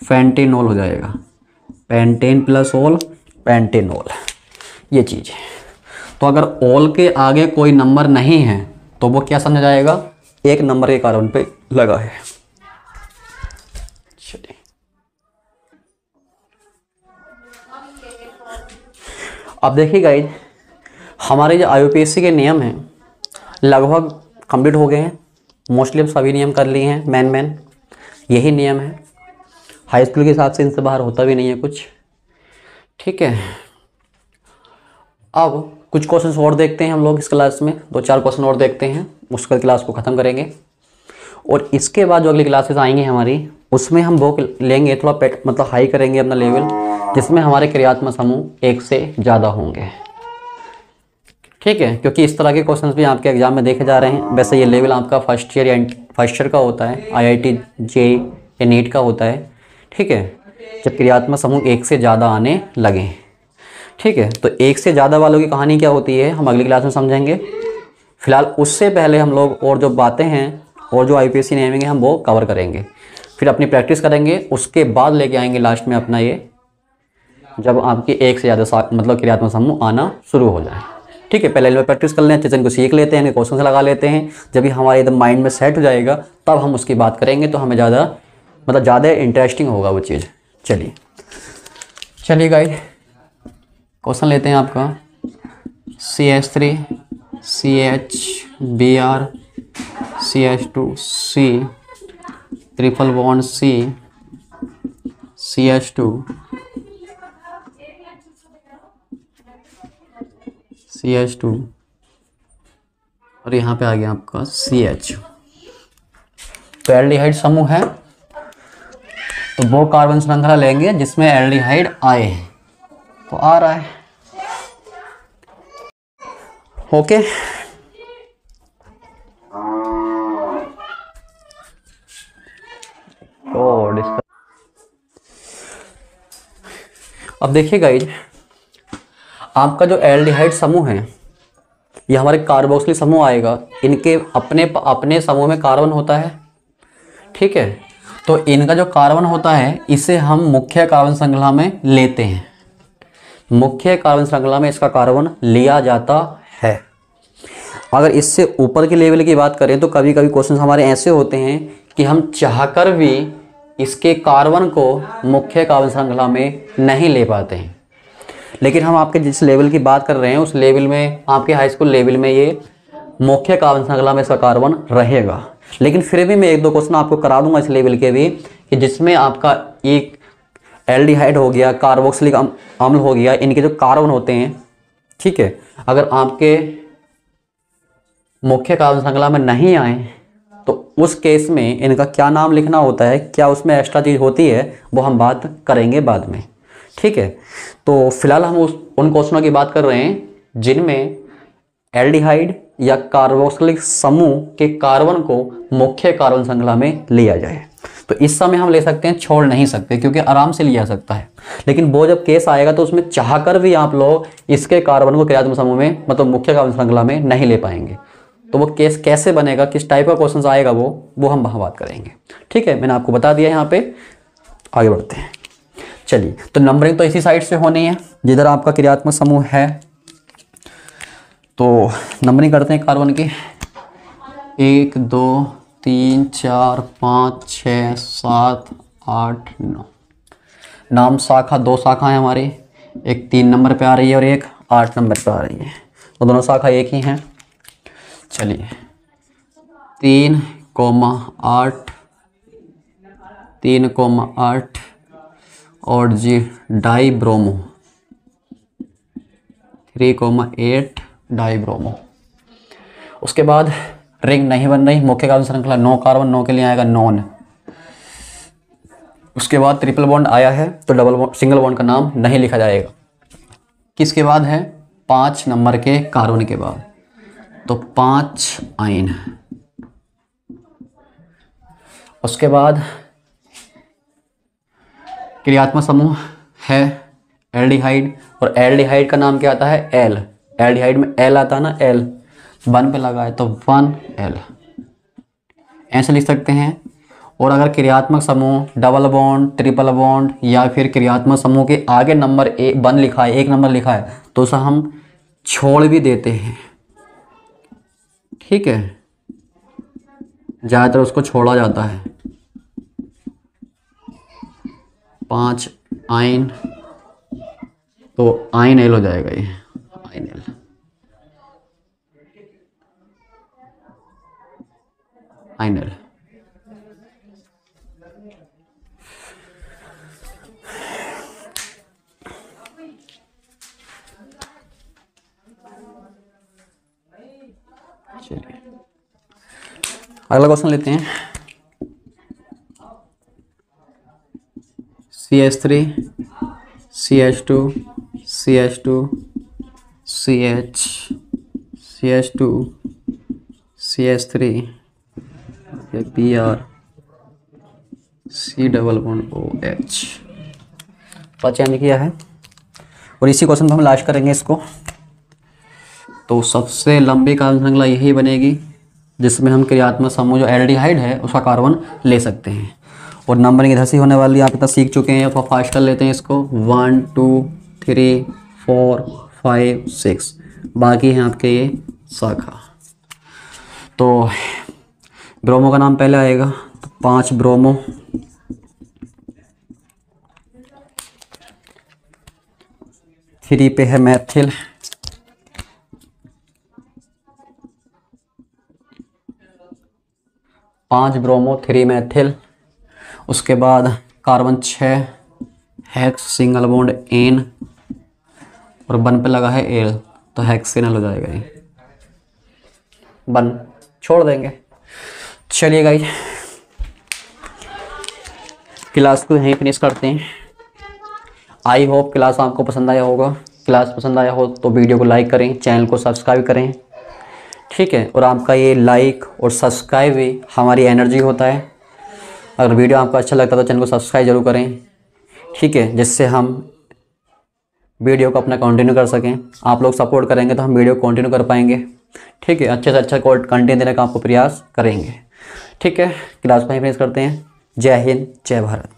फेंटेनोल हो जाएगा। पेंटेन प्लस ओल पेंटेनोल ये चीज़ है। तो अगर ओल के आगे कोई नंबर नहीं है तो वो क्या समझा जाएगा? एक नंबर के कारण पे लगा है। चलिए। अब देखिए गाइज़ हमारे जो आई के नियम हैं, लगभग कंप्लीट हो गए हैं। मोस्टली हम सभी नियम कर लिए हैं, मैन मैन। यही नियम है। हाई स्कूल के हिसाब से इनसे बाहर होता भी नहीं है कुछ। ठीक है। अब कुछ क्वेश्चन और देखते हैं हम लोग इस क्लास में। दो चार क्वेश्चन और देखते हैं। उसके क्लास को ख़त्म करेंगे। और इसके बाद जो अगली क्लासेस आएँगी हमारी, उसमें हम वो लेंगे, थोड़ा पेट मतलब हाई करेंगे अपना लेवल जिसमें हमारे क्रियात्मक समूह एक से ज़्यादा होंगे। ठीक है, क्योंकि इस तरह के क्वेश्चन भी आपके एग्ज़ाम में देखे जा रहे हैं। वैसे ये लेवल आपका फ़र्स्ट ईयर या फ़र्स्ट ईयर का होता है आईआईटी जे या नीट का होता है। ठीक है, जब क्रियात्मक समूह एक से ज़्यादा आने लगे ठीक है तो एक से ज़्यादा वालों की कहानी क्या होती है, हम अगली क्लास में समझेंगे। फ़िलहाल उससे पहले हम लोग और जो बातें हैं, और जो आई पी एस नेमेंगे हम वो कवर करेंगे। फिर अपनी प्रैक्टिस करेंगे, उसके बाद लेके आएँगे लास्ट में अपना ये, जब आपकी एक से ज़्यादा मतलब क्रियात्मक समूह आना शुरू हो जाए। ठीक है, पहले में प्रैक्टिस कर लें, अच्छे से इनको सीख लेते हैं क्वेश्चन लगा लेते हैं। जब भी हमारे एकदम माइंड में सेट हो जाएगा, तब हम उसकी बात करेंगे तो हमें ज़्यादा मतलब ज़्यादा इंटरेस्टिंग होगा वो चीज़। चलिए। चलिए गाइड क्वेश्चन लेते हैं आपका। C H three C H B R C H two C triple one C C H two C H two और यहाँ पे आ गया आपका सी एच तो एल्डिहाइड समूह है तो वो कार्बन श्रृंखला लेंगे जिसमें एल्डिहाइड आए तो आ रहा है। ओके। अब देखिए गाइज़ आपका जो एल्डिहाइड समूह है, ये हमारे कार्बोक्सिल समूह आएगा। इनके अपने अपने समूह में कार्बन होता है। ठीक है? तो इनका जो कार्बन होता है, इसे हम मुख्य कार्बन श्रृंखला में लेते हैं। मुख्य कार्बन श्रृंखला में इसका कार्बन लिया जाता है। अगर इससे ऊपर के लेवल की बात करें तो कभी कभी क्वेश्चन हमारे ऐसे होते हैं कि हम चाहकर भी इसके कार्बन को मुख्य कार्बन श्रृंखला में नहीं ले पाते हैं। लेकिन हम आपके जिस लेवल की बात कर रहे हैं, उस लेवल में, आपके हाई स्कूल लेवल में ये मुख्य कार्बन श्रृंखला में इसका कार्बन रहेगा। लेकिन फिर भी मैं एक दो क्वेश्चन आपको करा दूँगा इस लेवल के भी, कि जिसमें आपका एक एल्डिहाइड हो गया कार्बोक्सिलिक अम्ल हो गया, इनके जो कार्बन होते हैं, ठीक है? अगर आपके मुख्य कार्बन श्रृंखला में नहीं आए तो उस केस में इनका क्या नाम लिखना होता है, क्या उसमें एक्स्ट्रा चीज़ होती है, वो हम बात करेंगे बाद में। ठीक है? तो फ़िलहाल हम उस, उन क्वेश्चनों की बात कर रहे हैं, जिनमें एल्डिहाइड या कार्बोक्सिलिक समूह के कार्बन को मुख्य कार्बन श्रृंखला में लिया जाए। तो इस समय हम ले सकते हैं, छोड़ नहीं सकते, क्योंकि आराम से लिया सकता है। लेकिन वो जब केस आएगा तो उसमें चाह कर भी आप लोग इसके कार्बन को क्रियात्मक समूह में मतलब मुख्य कार्बन श्रृंखला में नहीं ले पाएँगे। तो वो केस कैसे बनेगा, किस टाइप का क्वेश्चन आएगा वो वो हम वहाँ बात करेंगे। ठीक है? मैंने आपको बता दिया यहाँ पे। आगे बढ़ते हैं। चलिए तो नंबरिंग तो इसी साइड से होनी है, जिधर आपका क्रियात्मक समूह है। तो नंबरिंग करते हैं कार्बन की। एक, दो, तीन, चार, पाँच छ सात, आठ, नौ। नाम शाखा, दो शाखा है हमारी। एक तीन नंबर पे आ रही है और एक आठ नंबर पे आ रही है। वो दोनों शाखा एक ही हैं। चलिए। तीन, कोमा, आठ। तीन, कोमा, आठ। और जी di bromo three comma eight di bromo उसके बाद रिंग नहीं बन रही मुख्य कार्बन श्रृंखला नो कार्बन नो के लिए आएगा नॉन उसके बाद ट्रिपल बॉन्ड आया है तो डबल बॉन्ड सिंगल बॉन्ड का नाम नहीं लिखा जाएगा। किसके बाद है? पाँच नंबर के कार्बन के बाद। तो पाँच आइन उसके बाद क्रियात्मक समूह है, एल्डिहाइड, और एल्डिहाइड का नाम क्या आता है? एल एल्डिहाइड में एल आता है ना? एल वन पे लगा है तो वन एल ऐसे लिख सकते हैं। और अगर क्रियात्मक समूह डबल बॉन्ड ट्रिपल बॉन्ड या फिर क्रियात्मक समूह के आगे नंबर ए वन लिखा है, एक नंबर लिखा है तो उसे हम छोड़ भी देते हैं। ठीक है? ज़्यादातर उसको छोड़ा जाता है। पाँच आइन तो आइन एल हो जाएगा ये। आइन एल आइन एल चलिए। अगला क्वेश्चन लेते हैं। C H three C H two C H two C H C H two C H three P R C double one O H change किया है? और इसी क्वेश्चन पे हम लास्ट करेंगे इसको। तो सबसे लंबी कार्बन श्रृंखला यही बनेगी, जिसमें हम क्रियात्मक समूह जो एल्डिहाइड है, उसका कार्बन ले सकते हैं। और नंबरिंग इधर से होने वाली, आप इतना सीख चुके हैं तो फास्ट कर लेते हैं इसको। One two three four five six बाकी हैं आपके ये शाखा। तो ब्रोमो का नाम पहले आएगा तो पाँच ब्रोमो। थ्री पे है मैथिल। पाँच ब्रोमो थ्री मैथिल। उसके बाद कार्बन छः हैक्स सिंगल बॉन्ड एन और बन पे लगा है एल तो हेक्सिनल हो जाएगा ये। बन, छोड़ देंगे। चलिए गाइज़ क्लास को यहीं फिनिश करते हैं। आई होप क्लास आपको पसंद आया होगा। क्लास पसंद आया हो तो वीडियो को लाइक करें चैनल को सब्सक्राइब करें। ठीक है, और आपका ये लाइक और सब्सक्राइब भी हमारी एनर्जी होता है। अगर वीडियो आपको अच्छा लगता है तो चैनल को सब्सक्राइब ज़रूर करें, ठीक है, जिससे हम वीडियो को अपना कंटिन्यू कर सकें। आप लोग सपोर्ट करेंगे तो हम वीडियो कंटिन्यू कर पाएँगे, ठीक है, अच्छे से अच्छा कंटेंट देने का आपको प्रयास करेंगे, ठीक है। क्लास को ही फिनिश करते हैं। जय हिंद, जय भारत।